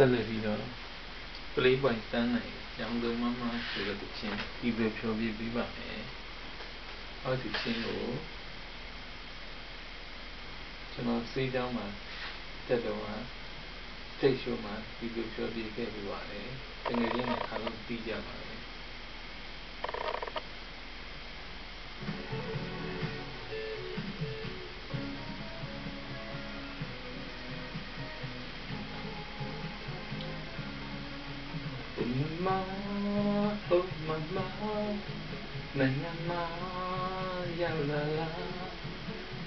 ဆက်လက်ပြီးတော့ play point တန်းနိုင်ရောင်စုံမမဆိုတဲ့တခြင်းဒီလိုဖြောပြပေးပါမယ်။အောက်ဒီခြင်းကိုကျွန်တော်စေးကြောင်းမှာတက်တော့ဟာတိတ်ရှိုးမှာဒီလိုဖြောပြခဲ့ပြီးပါတယ်။တကယ်ချင်းနဲ့ခါလုံးပြီးကြပါမယ် မအိုမမနိုင်ငံမရောက်လာလာ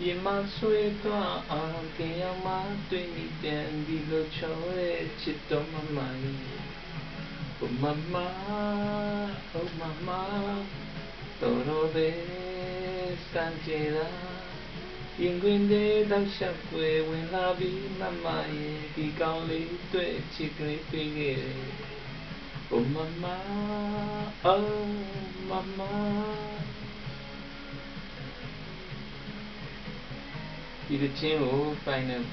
ရင်မဆွေးသွားအောင်ကြရမတွေ့မိတဲ့ဒီလိုချောရဲ့ချစ်တော်မမအိုမမအိုမမတော်တော်လေးစံကြရာရင်ခွင်တဲ့တောက်လျှောက်ွယ်ဝင်လာပြီးမမရဲ့ဒီကောင်းလေးတွေ့ချစ်ကလေးပြေးခဲ့တယ် Oh mama, oh mama ဒီတချင်းကိုဖိုင်နဲ့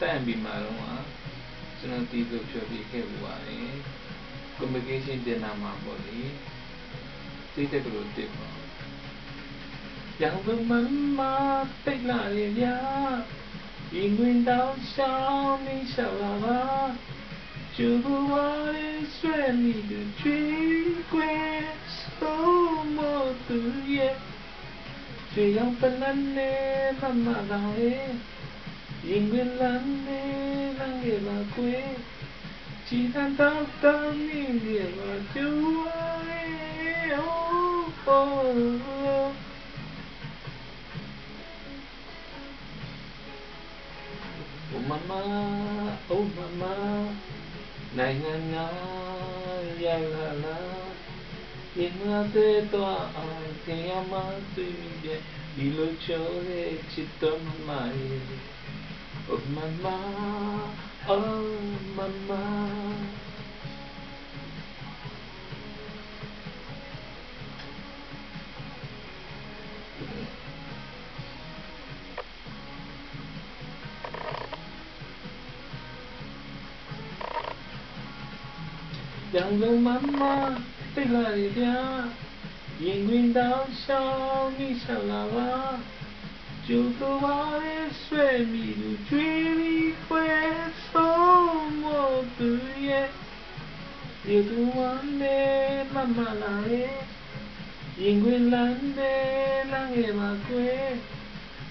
တန့်ပြီးမှတော့ကျွန်တော်ဒီလိုပြောပြခဲ့ပူပါတယ် communication dinner မှာပေါ့လေသိတဲ့ကလေးတစ်ပါရောင်မမပိတ်လာရဲ့ဗျာဒီဝင်တောင်းရှောင်းနေရှောက်လာပါ ကျူဝါရဲ့ဆွဲမိသူချွေးခွဲဆုံးမသူရဲ့ချွေရောက်ပလန်နေမမလာရဲ့ရင်ဝင်လန်းနေလမ်းရဲ့ပါကွယ်ချီတန်တော့တောင်းနေရဲ့ပါကျူဝါရဲ့ oh oh Oh mama, oh mama, နိုင်ငံနာရလာလာရင်မသေးတော့အောင်သင်ရမသိမိတဲ့ဒီလိုချိုးတဲ့ချစ်တော်မမရဲ့ Oh mama oh mama ရောင်လုံးမမတိတ်လာရဗျာရင်တွင်တောင်းရှောင်းမိဆလာပါကျူကဝါရဲ့ဆွဲမိလူကျွေးပြီးခွဲဆုံးမသူရဲ့ဒီကူဝမ်းနေမမလာရဲ့ရင်တွင်လန်းနေလမ်းရဲ့မှာကွယ်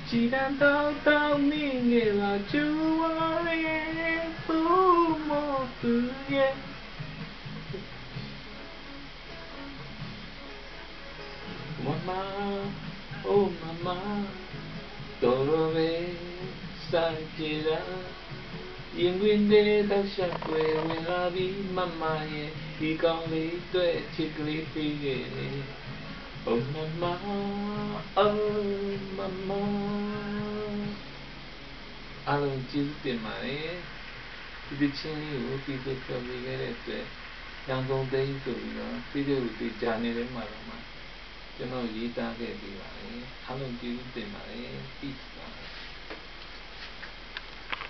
ချီတန်တောင်းတောင်းမိငယ်ပါကျူဝါရဲ့ဆုံးမသူရဲ့ Mama, oh mama, todo ve sajira. ရင်ခွင်တဲ့တောက်ချက်ွယ်ဝင်လာပြီးမမရဲ့ဒီကောင်းလေးတွေ့ချစ်ကလေးပြီးခဲ့တယ် Oh mama, oh mama အားလုံးကျေးဇူးတင်ပါတယ်ဒီဒီချင်းလေးကိုပြီးဆုံးပြောပြခဲ့တဲ့အတွက်ရန်ကုန်သိန်းဆိုပြီးတော့ပြည်သူ့ပြည်ကြနေတဲ့မှာတော့ ကျွန်တော်ရေးသားခဲ့ပြီးပါတယ်အားလုံးကျေးဇူးတင်ပါတယ် peace